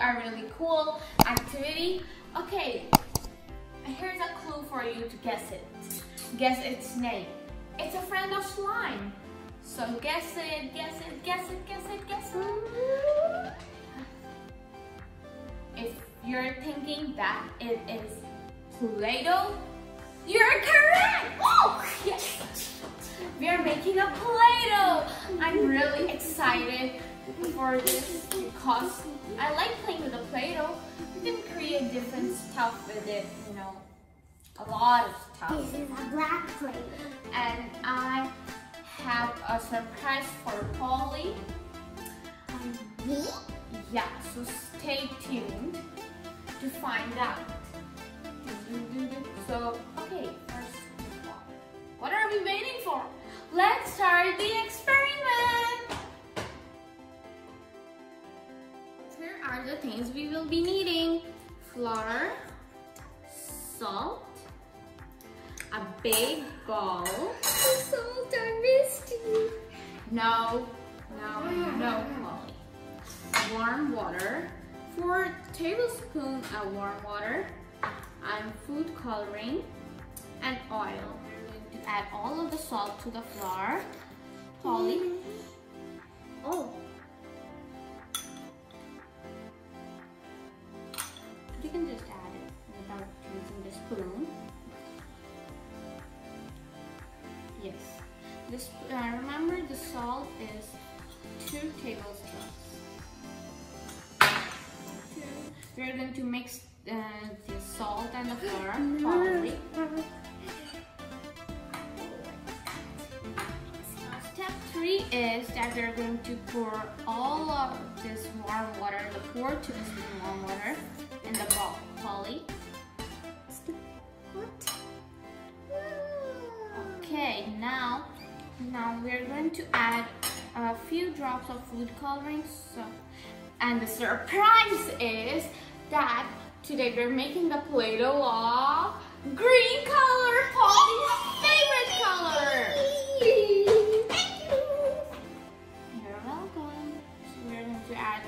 a really cool activity. Okay, here's a clue for you to guess it. Guess its name. It's a friend of slime. So guess it, guess it, guess it, guess it, guess it. If you're thinking that it is Play-Doh, you're correct! Oh, yes! We are making a Play-Doh! I'm really excited for this because I like playing with the Play-Doh. You can create different stuff with it, you know, a lot of stuff. This is a black plate. And I have a surprise for Polly. Me? Yeah, so stay tuned to find out. So, okay, first what are we waiting for? Let's start the experiment! Are the things we will be needing. Flour, salt, a big bowl. Salt I missed you. No, no, no, Molly. Warm water, four tablespoons of warm water, and food coloring, and oil. We're going to add all of the salt to the flour. Polly. Mm-hmm. Yes. This uh, remember the salt is two tablespoons. Two. We're going to mix uh, the salt and the flour properly. Step three is that we're going to pour all of this warm water, the four tablespoon warm water, in the bowl. Polly. Okay, now, now we're going to add a few drops of food coloring. So, and the surprise is that today we're making the Play-Doh of green color, Polly's favorite color. You're welcome. So we're going to add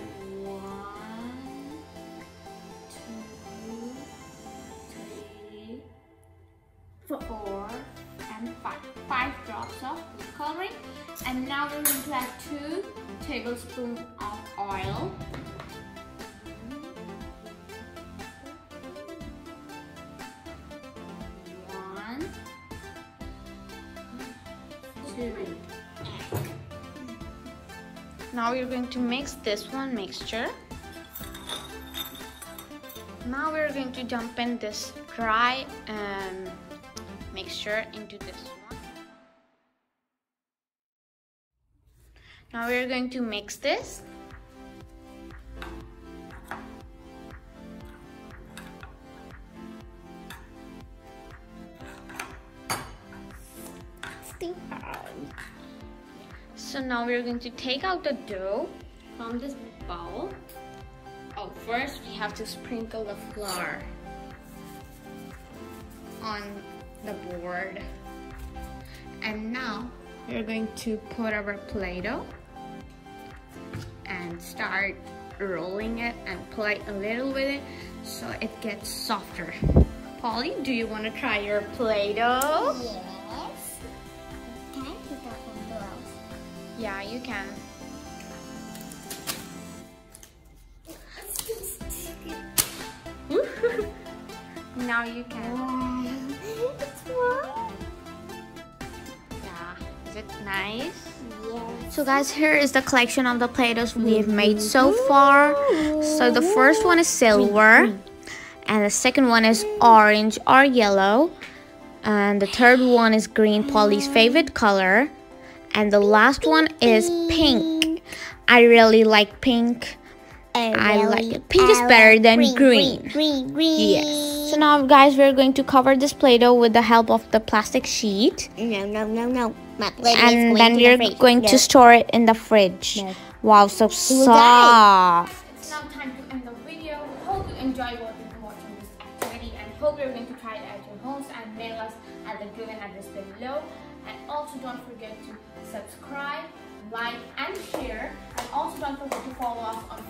And now we're going to add two tablespoons of oil. One, two. Now we're going to mix this one mixture. Now we're going to dump in this dry um, mixture into this one. Now we're going to mix this. So now we're going to take out the dough from this bowl. Oh, first we have to sprinkle the flour on the board. And now we're going to put our Play-Doh and start rolling it and play a little with it so it gets softer. Polly, do you want to try your Play-Doh? Yes. Can I on the house? Yeah, you can. now you can. It's Is it nice? Yes. So guys, here is the collection of the Play-Dohs we've made so far. So the first one is silver. And the second one is orange or yellow. And the third one is green, Polly's favorite color. And the last one is pink. I really like pink. I like it. Pink is better than green. Green, green, green. Yes. So now guys, we're going to cover this Play-Doh with the help of the plastic sheet. No, no, no, no. My plate is and going then we're fridge. going No. to store it in the fridge. No. Wow, so will soft. It's now time to end the video. Hope you enjoyed watching this activity and hope you're going to try it at your homes and mail us at the given address below. And also don't forget to subscribe, like, and share. And also don't forget to follow us on